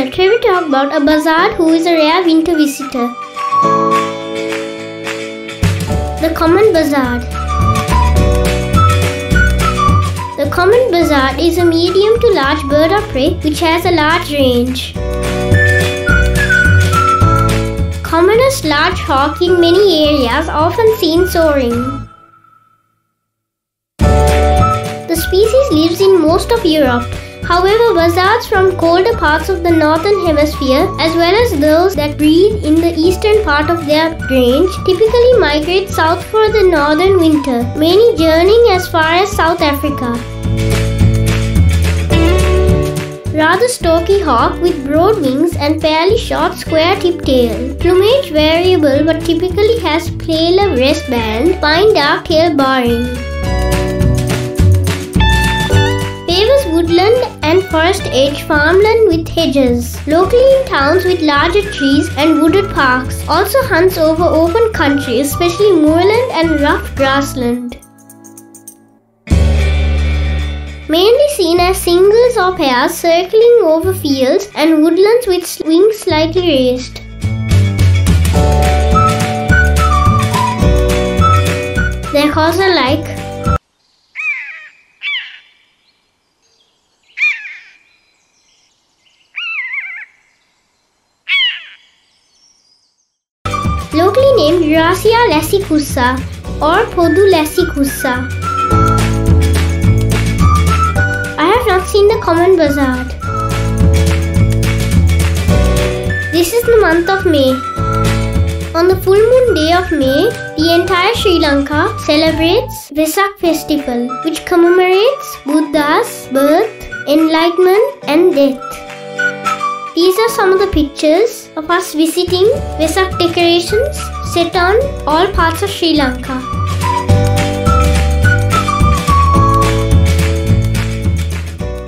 let me talk about a buzzard who is a rare winter visitor. The common buzzard. The common buzzard is a medium to large bird of prey which has a large range. Commonest large hawk in many areas often seen soaring. The species lives in most of Europe. However, buzzards from colder parts of the northern hemisphere, as well as those that breed in the eastern part of their range, typically migrate south for the northern winter, many journeying as far as South Africa. Rather stocky hawk with broad wings and fairly short square-tipped tail. Plumage variable but typically has paler breast band, fine dark tail barring. And forest edge farmland with hedges. Locally in towns with larger trees and wooded parks. Also hunts over open country, especially moorland and rough grassland. Mainly seen as singles or pairs circling over fields and woodlands with wings slightly raised. Their calls are like locally named Rasia Lasi Kussa or Podu Lasi Kussa. I have not seen the common buzzard. This is the month of May. On the full moon day of May, the entire Sri Lanka celebrates Vesak festival, which commemorates Buddha's birth, enlightenment and death. These are some of the pictures of us visiting Vesak decorations set on all parts of Sri Lanka.